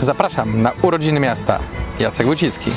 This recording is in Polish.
Zapraszam na urodziny miasta. Jacek Wójcicki.